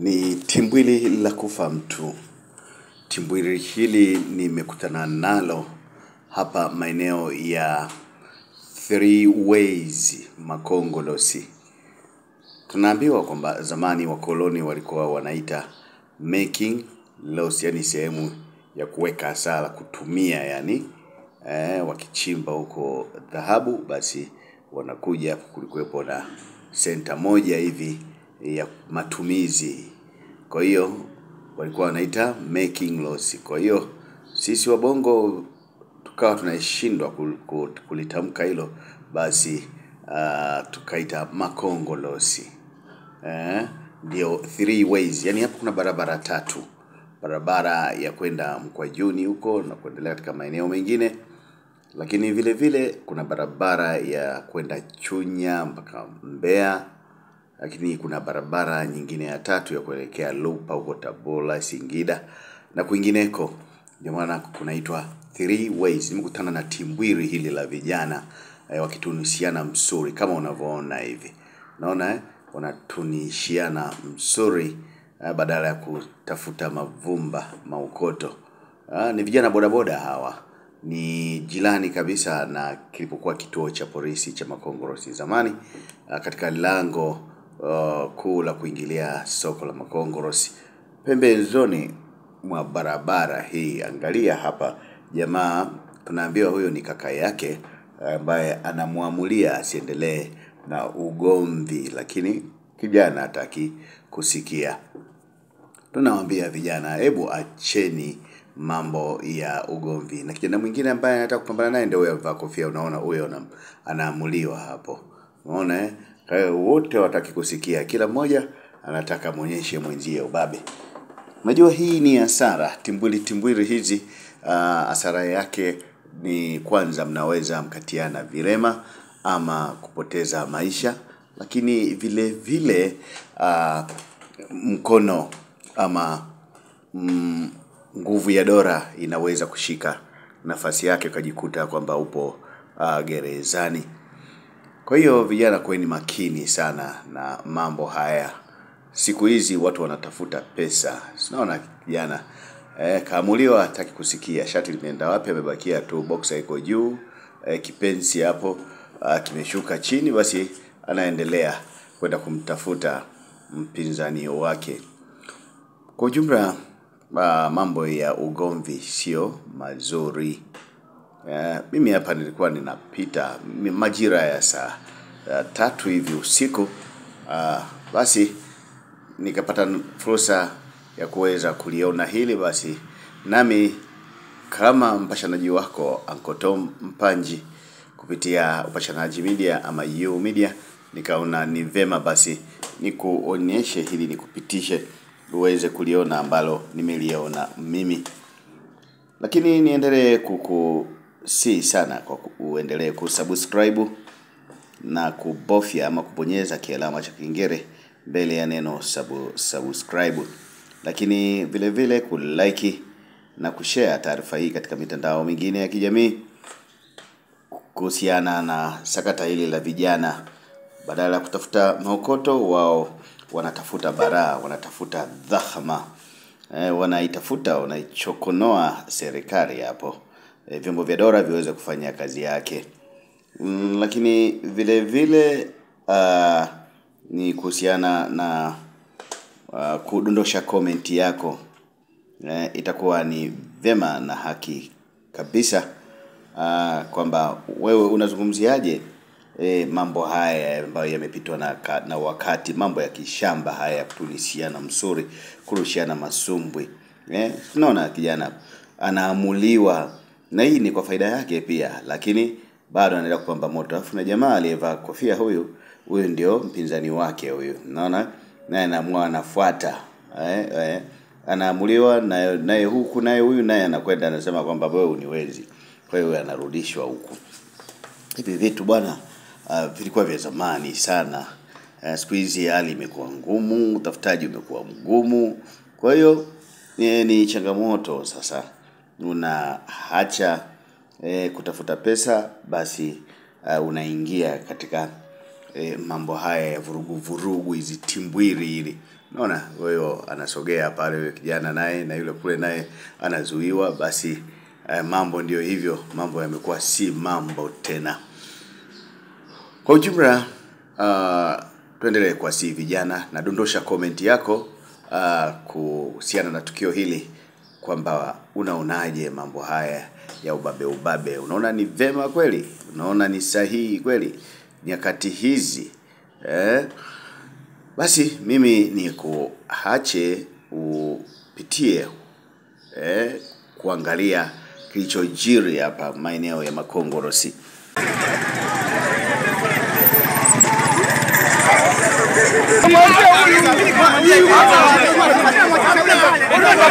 Ni timbwili la kufa mtu. Timbwili hili nimekutana nalo hapa maeneo ya Three Ways Makongolosi. Tunaambiwa kwamba zamani wakoloni walikuwa wanaita making loss, yani sehemu ya kuweka hasara, kutumia yani eh, wakichimba huko dhahabu, basi wanakuja, kulikuwepo na senta moja hivi ya matumizi. Kwa hiyo walikuwa wanaita making loss. Kwa hiyo sisi wabongo tukawa tunashindwa kul- kul- kulitamka hilo, basi uh, tukaita makongolosi eh, ndio three ways. Yani hapo kuna barabara tatu, barabara ya kwenda mkwa juni huko na kuendelea katika maeneo mengine, lakini vile vile kuna barabara ya kwenda Chunya mpaka Mbeya, lakini kuna barabara nyingine ya tatu ya kuelekea Lupa huko Tabora, Singida na kwingineko. Ndio maana kunaitwa three ways. Nimekutana na timbwiri hili la vijana eh, wakitunishiana msuri kama unavyoona hivi, naona eh, wanatunishiana msuri eh, badala ya kutafuta mavumba maukoto. Ah, ni vijana bodaboda hawa, ni jirani kabisa na kilipokuwa kituo cha polisi cha Makongorosi zamani, ah, katika lango uh, kuu la kuingilia soko la Makongorosi, pembezoni mwa barabara hii. Angalia hapa, jamaa tunaambiwa huyo ni kaka yake ambaye anamwamulia asiendelee na ugomvi, lakini kijana hataki kusikia. Tunawaambia vijana, hebu acheni mambo ya ugomvi. Na kijana mwingine ambaye anataka kupambana naye ndio huyo amevaa kofia, unaona huyo anaamuliwa hapo, unaona eh? Hiyo wote wataki kusikia, kila mmoja anataka mwonyeshe mwenzie ubabe. Unajua hii ni hasara, timbwili timbwili hizi uh, hasara yake ni kwanza, mnaweza mkatiana virema ama kupoteza maisha, lakini vile vile uh, mkono ama mm, nguvu ya dora inaweza kushika nafasi yake ukajikuta kwamba upo uh, gerezani. Kwa hiyo vijana, kuweni makini sana na mambo haya. Siku hizi watu wanatafuta pesa. Sinaona kijana eh, kaamuliwa, hataki kusikia shati limeenda wapi, amebakia tu boxer iko juu eh, kipensi hapo ah, kimeshuka chini, basi anaendelea kwenda kumtafuta mpinzani wake. Kwa ujumla, ah, mambo ya ugomvi sio mazuri. Eh, mimi hapa nilikuwa ninapita majira ya saa uh, tatu hivi usiku. Uh, basi nikapata fursa ya kuweza kuliona hili basi nami kama mpashanaji wako Ankotom Mpanji kupitia upashanaji media ama U media nikaona ni vema basi nikuonyeshe hili nikupitishe uweze kuliona ambalo nimeliona mimi. Lakini niendelee kukusii sana kwa uendelee kusubscribe na kubofya ama kubonyeza kialama cha kingere mbele ya neno sabu, subscribe, lakini vile vile kulike na kushare taarifa hii katika mitandao mingine ya kijamii kuhusiana na sakata hili la vijana, badala ya kutafuta maokoto, wao wanatafuta baraa, wanatafuta dhahma. Eh, wanaitafuta wanaichokonoa serikali hapo, eh, vyombo vya dola viweze kufanya kazi yake. Mm, lakini vile vile uh, ni kuhusiana na uh, kudondosha komenti yako eh, itakuwa ni vema na haki kabisa uh, kwamba wewe unazungumziaje eh, mambo haya ambayo yamepitwa na, na wakati, mambo ya kishamba haya ya kutunishiana msuri, kurushiana masumbwi eh, tunaona kijana anaamuliwa na hii ni kwa faida yake pia, lakini bado anaendelea kupamba moto. Alafu na jamaa aliyevaa kofia huyu, huyu ndio mpinzani wake huyu, naona naye anaamua anafuata eh, eh, anaamuliwa naye naye huku naye huyu naye anakwenda anasema kwamba wewe uniwezi, kwa hiyo anarudishwa huku hivi vitu bwana uh, vilikuwa vya zamani sana. Uh, siku hizi hali imekuwa ngumu, utafutaji umekuwa mgumu, kwa hiyo ni, ni changamoto sasa. Unaacha e, kutafuta pesa, basi uh, unaingia katika e, mambo haya ya vurugu vurugu hizi timbwiri hili Unaona, huyo anasogea pale yule kijana naye na yule kule naye anazuiwa. Basi eh, mambo ndiyo hivyo, mambo yamekuwa si mambo tena. Kwa ujumla uh, tuendelee kwa si vijana nadondosha komenti yako uh, kuhusiana na tukio hili kwamba unaonaje mambo haya ya ubabe ubabe. Unaona ni vema kweli? Unaona ni sahihi kweli nyakati hizi eh? Basi mimi ni kuache upitie eh, kuangalia kilichojiri hapa maeneo ya Makongorosi. Mimi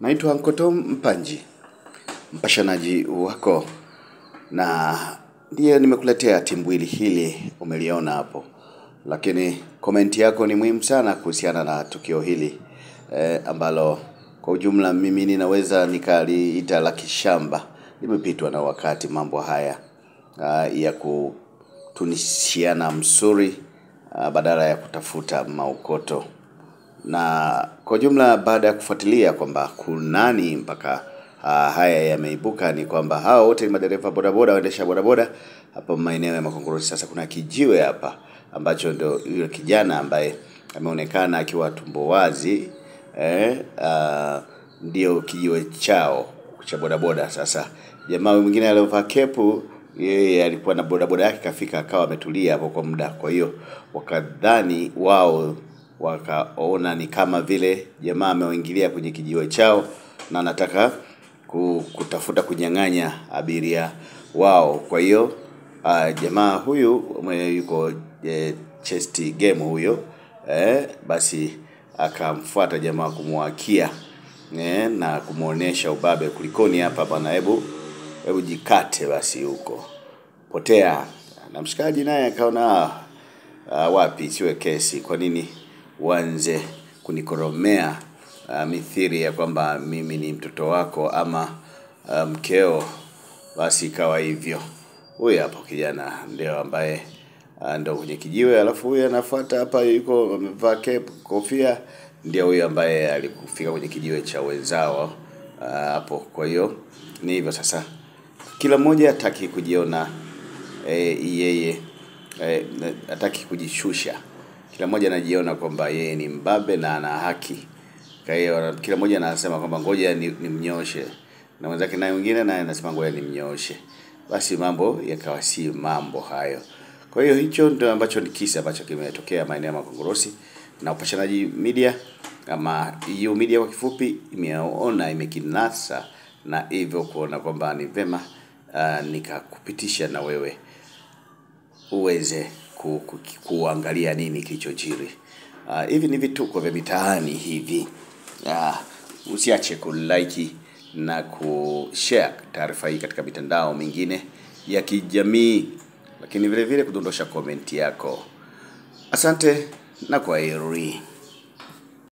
Naitwa Nkoto Mpanji, mpashanaji wako, na ndiye nimekuletea timbwili hili, umeliona hapo, lakini komenti yako ni muhimu sana kuhusiana na tukio hili eh, ambalo kwa ujumla mimi ninaweza nikaliita la kishamba. Limepitwa na wakati mambo haya uh, ya kutunishiana msuri uh, badala ya kutafuta maukoto na kwa jumla baada ya kufuatilia kwamba kunani mpaka uh, haya yameibuka ni kwamba hawa wote ni madereva bodaboda waendesha bodaboda hapa maeneo ya Makongorosi. Sasa kuna kijiwe hapa ambacho ndio yule kijana ambaye ameonekana akiwa tumbo wazi eh, uh, ndio kijiwe chao cha bodaboda. Sasa jamaa mwingine aliyovaa kepu yeye alikuwa na bodaboda yake kafika akawa ametulia hapo kwa muda, kwa hiyo wakadhani wao wakaona ni kama vile jamaa ameingilia kwenye kijiwe chao na anataka kutafuta kunyang'anya abiria wao. Kwa hiyo uh, jamaa huyu yuko eh, chest game huyo eh, basi akamfuata jamaa kumwakia eh, na kumwonyesha ubabe, kulikoni hapa bana, hebu hebu jikate basi huko. Potea. Na mshikaji naye akaona uh, wapi? Siwe kesi, kwa nini uanze kunikoromea uh, mithiri ya kwamba mimi ni mtoto wako ama uh, mkeo? Basi ikawa hivyo, huyu hapo kijana ndio ambaye uh, ndo kwenye kijiwe, alafu huyu anafuata hapa, yuko amevaa cap, kofia, ndio huyu ambaye alikufika kwenye kijiwe cha wenzao hapo. Uh, Kwa hiyo ni hivyo sasa, kila mmoja hataki kujiona eh, yeye eh, hataki kujishusha. Kila mmoja anajiona kwamba yeye ni mbabe na ana haki. Kwa hiyo kila mmoja anasema kwamba ngoja ni, nimnyoshe, na mwenzake naye mwingine naye anasema ngoja nimnyoshe. Basi mambo yakawa si mambo hayo. Kwa hiyo hicho ndio ambacho ni kisa ambacho kimetokea maeneo ya Makongorosi na Upashanaji Media ama EU Media kwa kifupi, imeona imekinasa na hivyo kuona kwamba ni vema uh, nikakupitisha na wewe uweze ku, ku, kuangalia nini kilichojiri. Uh, hivi ni vituko vya mitaani hivi. Uh, usiache kulike na kushare taarifa hii katika mitandao mingine ya kijamii, lakini vile vile kudondosha komenti yako. Asante na kwaheri.